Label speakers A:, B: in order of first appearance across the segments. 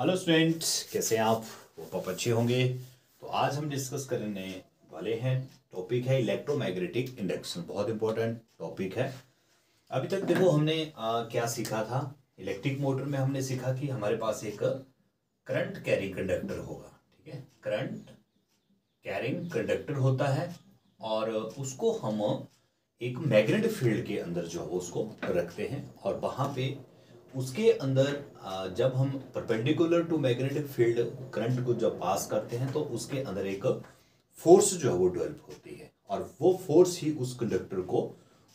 A: Hello students कैसे हैं आप? वो आप अच्छे होंगे। तो आज हम डिस्कस करने वाले हैं टॉपिक है इलेक्ट्रोमैग्नेटिक इंडक्शन बहुत इंपॉर्टेंट टॉपिक है। अभी तक देखो हमने आ, क्या सीखा था? इलेक्ट्रिक मोटर में हमने सीखा कि हमारे पास एक करंट कैरिंग कंडक्टर होगा ठीक है? करंट कैरिंग कंडक्टर होता है और उसको हम एक मैग्नेटिक फ़ील्ड के अंदर जो है उसको रखते हैं और वहाँ पे उसके अंदर जब हम perpendicular to magnetic field current को जब पास करते हैं तो उसके अंदर एक फोर्स जो है वो डेवलप होती है। और वो फोर्स ही उस कंडक्टर को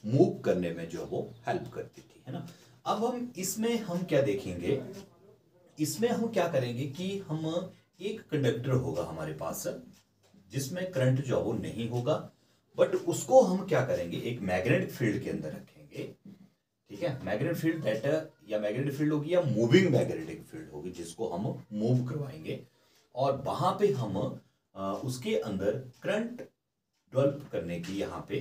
A: मूव करने में जो है वो हेल्प करती थी, है ना? अब हम इसमें हम क्या देखेंगे? इसमें हम क्या करेंगे कि हम एक कंडक्टर होगा हमारे पास, जिसमें करंट जो है वो नहीं होगा बट उसको हम क्या करेंगे? एक मैग्नेटिक फ़ील्ड के अंदर रखेंगे। ठीक है? मैग्नेटिक फ़ील्ड दैट या मैग्नेटिक फ़ील्ड होगी या मूविंग मैग्नेटिक फ़ील्ड होगी, जिसको हम मूव करवाएँगे। और वहाँ पे हम उसके अंदर करंट डेवलप करने की यहाँ पे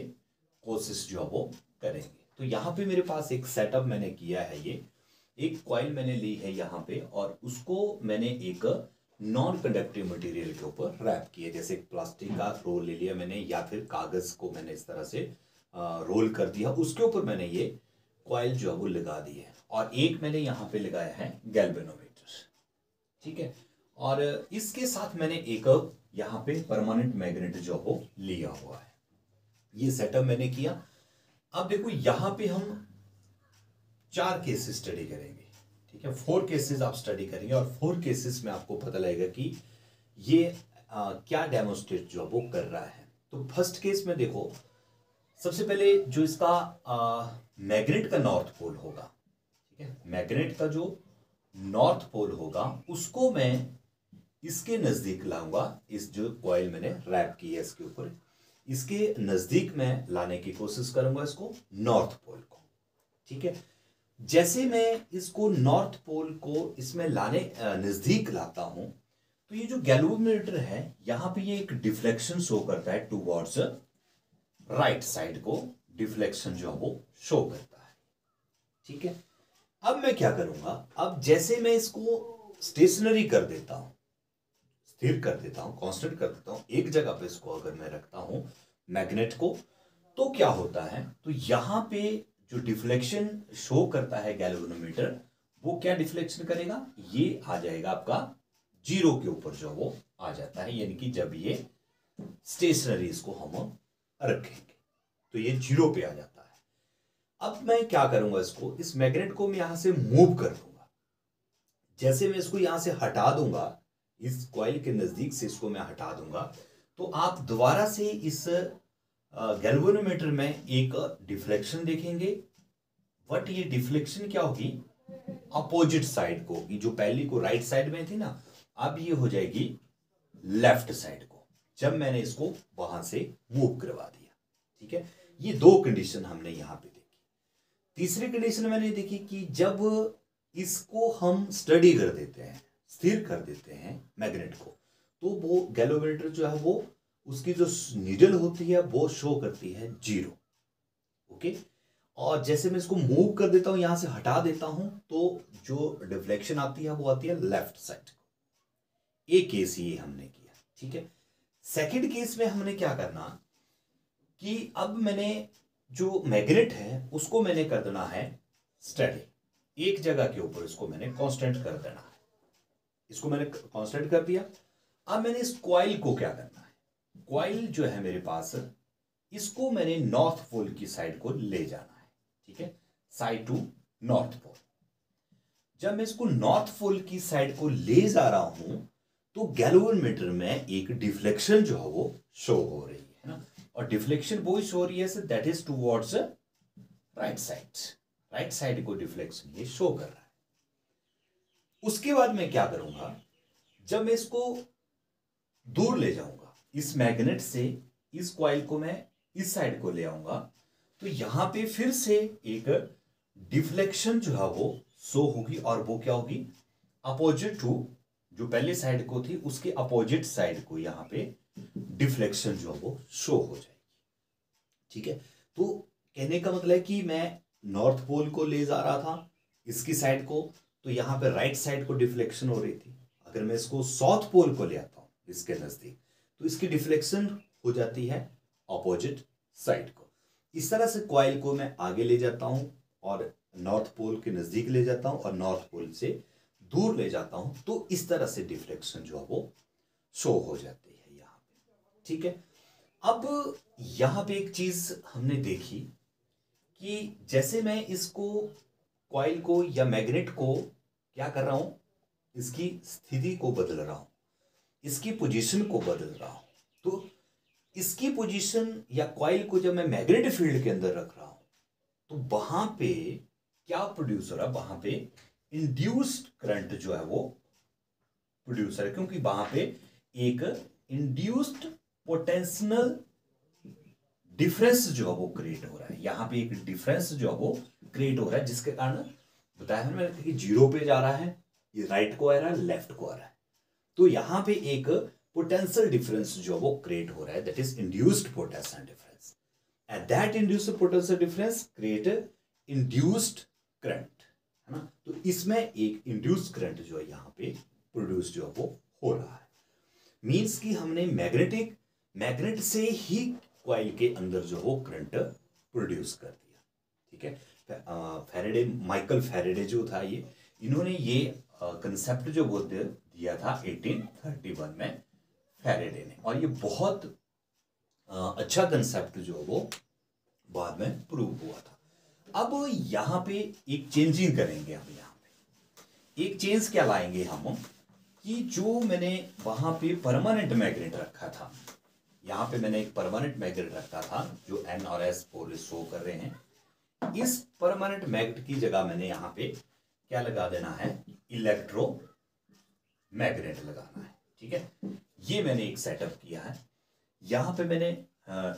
A: कोशिश जो है वो करेंगे। तो यहाँ पे मेरे पास एक सेटअप मैंने किया है ये। एक कॉइल मैंने ली है यहाँ पे और उसको मैंने एक नॉन कंडक्टिव मटेरियल के ऊपर रैप किया। जैसे प्लास्टिक का रोल ले लिया मैंने या फिर कागज़ को मैंने इस तरह से रोल कर दिया। उसके ऊपर मैंने ये कॉइल जो है वो लगा दी है। और एक मैंने यहाँ पे लगाया है गैल्वेनोमीटर ठीक है? और इसके साथ मैंने एक यहाँ पे परमानेंट मैग्नेट जो हो लिया हुआ है। ये सेटअप मैंने किया। अब देखो यहाँ पे हम चार केसेस स्टडी करेंगे। ठीक है? फोर केसेस आप स्टडी करेंगे और फोर केसेस में आपको पता लगेगा कि ये आ, क्या डेमोस्ट्रेट जो वो कर रहा है। तो फ़र्स्ट केस में देखो सबसे पहले जो इसका मैग्नेट का नॉर्थ पोल होगा, ठीक है? मैग्नेट का जो नॉर्थ पोल होगा, उसको मैं इसके नज़दीक लाऊँगा, इस जो कॉइल मैंने रैप की है इसके ऊपर। इसके नज़दीक में लाने की कोशिश करूँगा इसको नॉर्थ पोल को, ठीक है? जैसे मैं इसको नॉर्थ पोल को इसमें लाने नज़दीक लाता हूँ तो ये जो गैलोमीटर है, यहाँ पे ये एक डिफ्लेक्शन शो करता है टूवर्ड्स राइट साइड को। डिफ्लेक्शन जो है वो शो करता है। ठीक है? अब मैं क्या करूँगा? अब जैसे मैं इसको स्टेशनरी कर देता हूँ, स्थिर कर देता हूँ कांस्टेंट कर देता हूँ, एक जगह पे इसको अगर मैं रखता हूँ मैग्नेट को तो क्या होता है? तो यहाँ पे जो डिफ्लेक्शन शो करता है गैल्वेनोमीटर वो क्या डिफ्लेक्शन करेगा? ये आ जाएगा आपका ज़ीरो के ऊपर जो वो आ जाता है। यानी कि जब ये स्टेशनरी इसको हम रखेंगे। तो ये ज़ीरो पे आ जाता है। अब मैं क्या करूँगा इसको? इस मैग्नेट को मैं यहाँ से मूव कर दूँगा। जैसे मैं इसको यहाँ से हटा दूँगा, इस कॉइल के नज़दीक से इसको मैं हटा दूँगा तो आप दोबारा से इस गैल्वेनोमीटर में एक डिफ्लेक्शन देखेंगे। बट ये डिफ्लेक्शन क्या होगी? अपोजिट साइड को होगी। जो पहली को राइट साइड में थी ना, अब ये हो जाएगी लेफ़्ट साइड को। जब मैंने इसको वहाँ से मूव करवा दिया। ठीक है? ये दो कंडीशन हमने यहाँ पे देखी। तीसरी कंडीशन मैंने देखी कि जब इसको हम स्टडी कर देते हैं, स्थिर कर देते हैं मैग्नेट को तो वो गैलोमीटर जो है वो, उसकी जो नीडल होती है, वो शो करती है ज़ीरो ओके और जैसे मैं इसको मूव कर देता हूँ, यहाँ से हटा देता हूँ तो जो डिफ्लेक्शन आती है, वो आती है लेफ़्ट साइड एक केस ये हमने किया, ठीक है? सेकंड केस में हमने क्या करना कि अब मैंने जो मैग्नेट है, उसको मैंने कर देना है स्टडी एक जगह के ऊपर इसको मैंने कांस्टेंट कर देना है। इसको मैंने कांस्टेंट कर दिया। अब मैंने इस क्वाइल को क्या करना है? क्वाइल जो है मेरे पास, इसको मैंने नॉर्थ पोल की साइड को ले जाना है। ठीक है? साइड टू नॉर्थ पोल जब मैं इसको नॉर्थ पोल की साइड को ले जा रहा हूँ तो गैलोमीटर में एक डिफ्लेक्शन जो है वो शो हो रही है ना? और डिफ्लेक्शन वो शो रही है that is towards right side right side को डिफ्लेक्शन ये शो कर रहा है। उसके बाद मैं क्या करूँगा? जब मैं इसको दूर ले जाऊँगा, इस मैग्नेट से, इस क्वाइल को मैं इस साइड को ले आऊँगा तो यहाँ पे फिर से एक डिफ्लेक्शन जो है वो शो होगी और वो क्या होगी? अपोजिट टू जो पहले साइड को थी, उसके अपोजिट साइड को यहाँ पे डिफ्लेक्शन जो है वो शो हो जाएगी। ठीक है? तो कहने का मतलब है कि मैं नॉर्थ पोल को ले जा रहा था, इसकी साइड को तो यहाँ पे राइट साइड को डिफ्लेक्शन हो रही थी। अगर मैं इसको साउथ पोल को ले आता हूँ, इसके नज़दीक तो इसकी डिफ्लेक्शन हो जाती है अपोजिट साइड को। इस तरह से क्वाइल को मैं आगे ले जाता हूँ और नॉर्थ पोल के नज़दीक ले जाता हूँ और नॉर्थ पोल से दूर ले जाता हूँ तो इस तरह से डिफ्लेक्शन जो है वो शो हो जाती है। ठीक है? अब यहाँ पे एक चीज़ हमने देखी कि जैसे मैं इसको कॉइल को या मैग्नेट को क्या कर रहा हूँ? इसकी स्थिति को बदल रहा हूँ। इसकी पोजीशन को बदल रहा हूँ। तो इसकी पोजीशन या कॉइल को जब मैं मैग्नेट फ़ील्ड के अंदर रख रहा हूँ तो वहाँ पे क्या प्रोड्यूस हो? रहा है वहाँ पे इंड्यूस्ड करंट जो है वो प्रोड्यूस है, क्योंकि वहाँ पे एक इंड्यूस्ड पोटेंशियल डिफरेंस जो है वो क्रिएट हो रहा है। यहाँ पे एक डिफरेंस जो है वो क्रिएट हो रहा है, जिसके कारण बताया मैंने कि ज़ीरो पे जा रहा है, ये राइट को आ रहा है लेफ़्ट को आ रहा है। तो यहाँ पे एक पोटेंशियल डिफरेंस जो है वो क्रिएट हो रहा है that is induced potential difference and that induced potential difference create induced current है ना? तो इसमें एक इंड्यूस्ड करंट जो है यहाँ पे प्रोड्यूस जो है वो हो रहा है। मींस कि हमने मैग्नेटिक मैग्नेट से ही क्वाइल के अंदर जो हो करंट प्रोड्यूस कर दिया। ठीक है? फेरेडे माइकल फेरेडे जो था ये, इन्होंने ये कंसेप्ट जो वो दिया था 1831 में फेरेडे ने। और ये बहुत अच्छा कंसेप्ट जो वो बाद में प्रूव हुआ था। अब यहाँ पे एक चेंजिंग करेंगे हम यहाँ पे। एक चेंज क्या लाएँगे हम? कि जो मैंने वहाँ पे परमानेंट मैग्नेट रखा था यहाँ पे मैंने एक परमानेंट मैग्नेट रखा था, जो एन और एस पोल शो कर रहे हैं। इस परमानेंट मैग्नेट की जगह मैंने यहाँ पे क्या लगा देना है? इलेक्ट्रो मैग्नेट लगाना है, ठीक है? ये मैंने एक सेटअप किया है। यहाँ पे मैंने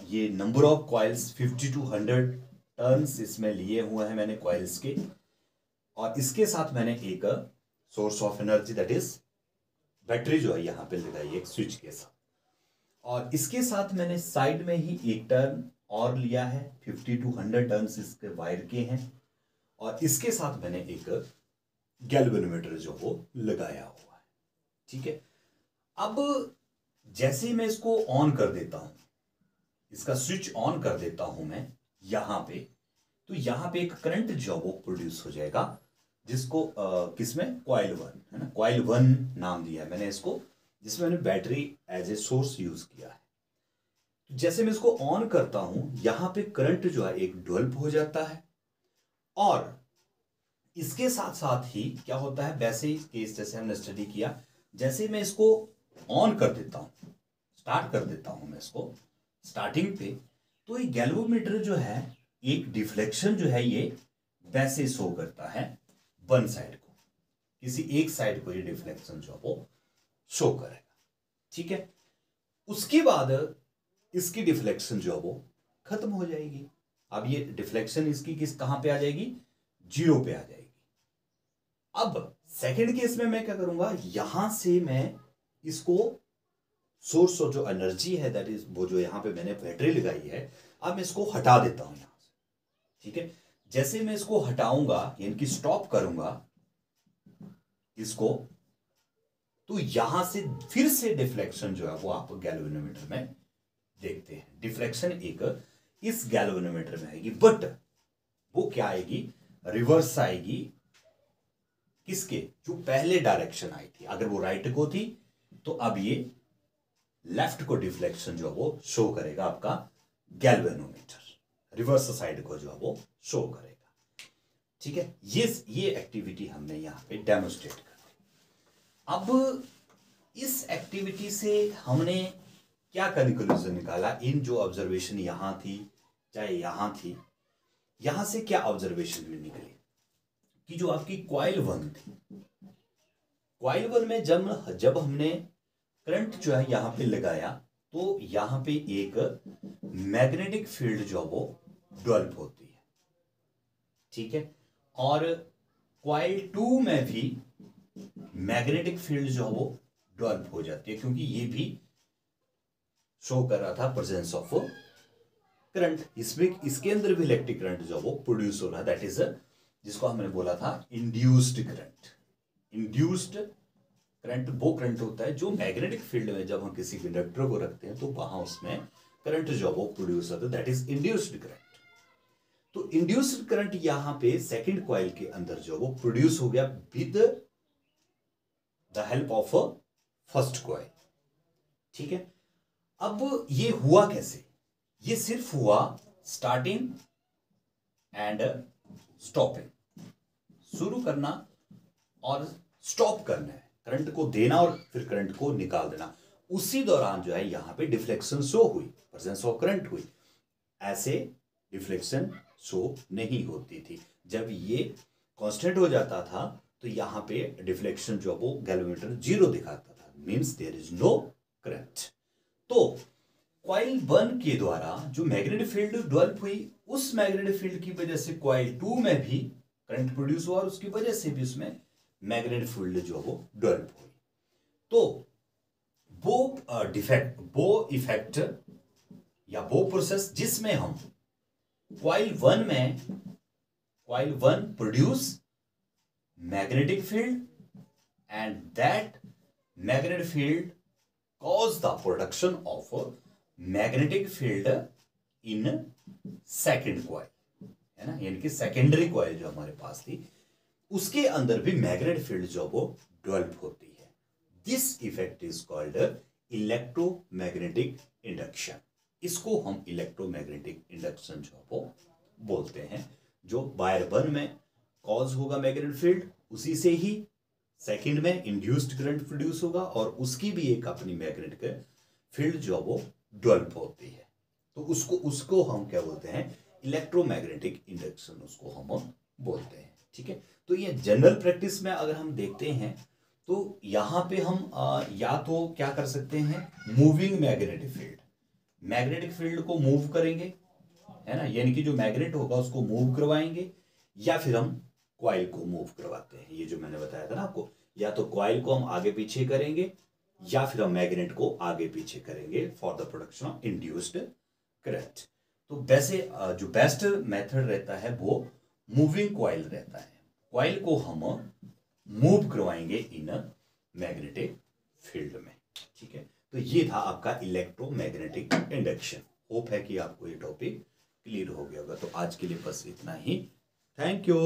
A: ये number of coils 50 to 100 turns इसमें लिए हुए हैं मैंने क्वाइल्स के। और इसके साथ मैंने एक source of energy that is battery जो है, यहाँ पे लगाई, एक स्विच के साथ। और इसके साथ मैंने साइड में ही एक टर्न और लिया है फिफ्टी टू हंड्रेड टर्न इसके वायर के हैं। और इसके साथ मैंने एक गैल्वेनोमीटर जो वो लगाया हुआ है। ठीक है? अब जैसे ही मैं इसको ऑन कर देता हूँ, इसका स्विच ऑन कर देता हूँ मैं यहाँ पे तो यहाँ पे एक करंट जो वो प्रोड्यूस हो जाएगा, जिसको किसमें? क्वाइल वन है ना? क्वाइल वन नाम दिया है मैंने इसको। जिसमें मैंने battery as a source use किया है। जैसे मैं इसको ऑन करता हूँ, यहाँ पे करंट जो है, एक डेवलप हो जाता है। और इसके साथ साथ ही क्या होता है, वैसे ही केस जैसे हमने स्टडी किया, जैसे मैं इसको ऑन कर देता हूँ स्टार्ट कर देता हूँ मैं इसको स्टार्टिंग पे तो ये गैल्वोमीटर जो है, एक डिफ्लेक्शन जो है ये वैसे शो करता है वन साइड को। किसी एक साइड को ये डिफ्लेक्शन जो है वो शो करेगा। ठीक है? उसके बाद इसकी डिफ्लेक्शन जो है वो खत्म हो जाएगी। अब ये डिफ्लेक्शन इसकी किस, कहाँ पे आ जाएगी? ज़ीरो पे आ जाएगी। अब सेकंड केस में मैं क्या करूँगा? यहाँ से मैं इसको सोर्स ऑफ़ जो एनर्जी है दैट इज़ वो जो यहाँ पे मैंने बैटरी लगाई है, अब मैं इसको हटा देता हूँ यहाँ से। ठीक है? जैसे मैं इसको हटाऊँगा, यानी कि स्टॉप करूँगा, इसको तो यहाँ से फिर से डिफ्लेक्शन जो है वो आप गैल्वेनोमीटर में देखते हैं। डिफ्लेक्शन एक इस गैल्वेनोमीटर में आएगी बट वो क्या आएगी? रिवर्स आएगी किसके? जो पहले डायरेक्शन आई थी। अगर वो राइट को थी तो अब ये लेफ़्ट को डिफ्लेक्शन जो है वो शो करेगा आपका गैल्वेनोमीटर। रिवर्स साइड को जो है वो शो करेगा। ठीक है? ये ये एक्टिविटी हमने यहाँ पे डेमोस्ट्रेट कर। अब इस एक्टिविटी से हमने क्या कंक्लूजन निकाला? इन जो ऑब्जर्वेशन यहाँ थी, चाहे यहाँ थी, यहाँ से क्या ऑब्जर्वेशन में निकली? कि जो आपकी क्वाइल वन थी क्वाइल वन में जब जब हमने करंट जो है यहाँ पे लगाया तो यहाँ पे एक मैग्नेटिक फ़ील्ड जो वो डेवलप होती है। ठीक है? और क्वाइल टू में भी मैग्नेटिक फ़ील्ड जो है वो डेवलप हो जाती है, क्योंकि ये भी शो कर रहा था प्रेजेंस ऑफ़ करंट इसमें, इसके अंदर भी इलेक्ट्रिक करंट जो वो प्रोड्यूस हो रहा है दैट इज़ जिसको हमने बोला था इंड्यूस्ड करंट इंड्यूस्ड करंट वो करंट होता है जो मैग्नेटिक फ़ील्ड में जब हम किसी कंडक्टर को रखते हैं तो वहाँ उसमें करंट जो वो प्रोड्यूस होता है दैट इज़ इंड्यूस्ड करंट तो इंड्यूस्ड करंट यहाँ पे सेकंड कॉइल के अंदर जो वो प्रोड्यूस हो गया with the help of a first coil ठीक है? अब ये हुआ कैसे? ये सिर्फ़ हुआ स्टार्टिंग एंड स्टॉपिंग शुरू करना और स्टॉप करना है। करंट को देना और फिर करंट को निकाल देना। उसी दौरान जो है, यहाँ पे डिफ्लेक्शन शो हुई। प्रेजेंस ऑफ़ करंट हुई। ऐसे डिफ्लेक्शन शो नहीं होती थी। जब ये कांस्टेंट हो जाता था तो यहाँ पे डिफ्लेक्शन जो वो गैलोमीटर ज़ीरो दिखाता था. Means there is no current तो क्वाइल वन के द्वारा जो मैग्नेटिक फ़ील्ड डेवलप हुई, उस मैग्नेटिक फ़ील्ड की वजह से क्वाइल टू में भी करंट प्रोड्यूस हुआ और उसकी वजह से भी उसमें मैग्नेटिक फ़ील्ड जो वो डेवलप हुई. तो वो डिफेक्ट वो इफ़ेक्ट या वो प्रोसेस जिसमें हम क्वाइल वन में coil one produce magnetic field and that magnetic field cause the production of magnetic field in second coil है ना? यानी कि सेकेंडरी क्वाइल जो हमारे पास थी, उसके अंदर भी मैग्नेट फ़ील्ड जो वो डेवलप होती है this effect is called electromagnetic induction इसको हम इलेक्ट्रोमैग्नेटिक इंडक्शन जो वो बोलते हैं, जो वायर वन में कॉज होगा मैग्नेटिक फ़ील्ड उसी से ही सेकंड में इंड्यूस्ड करंट प्रोड्यूस होगा और उसकी भी एक अपनी मैग्नेटिक फ़ील्ड जो वो डेवलप होती है। तो उसको उसको हम क्या बोलते हैं? इलेक्ट्रोमैग्नेटिक इंडक्शन उसको हम बोलते हैं ठीक है? तो ये जनरल प्रैक्टिस में अगर हम देखते हैं तो यहाँ पे हम आ, या तो क्या कर सकते हैं? Moving magnetic field magnetic field को मूव करेंगे है ना? यानी कि जो मैग्नेट होगा उसको मूव करवाएँगे या फिर हम क्वाइल को मूव करवाते हैं। ये जो मैंने बताया था ना आपको, या तो क्वाइल को हम आगे पीछे करेंगे, या फिर हम मैग्नेट को आगे पीछे करेंगे for the production of induced current तो वैसे जो बेस्ट मेथड रहता है वो मूविंग क्वाइल रहता है। क्वाइल को हम मूव करवाएँगे इन मैग्नेटिक फ़ील्ड में। ठीक है? तो ये था आपका इलेक्ट्रोमैग्नेटिक इंडक्शन होप है कि आपको ये टॉपिक क्लियर हो गया होगा। तो आज के लिए बस इतना ही। Thank you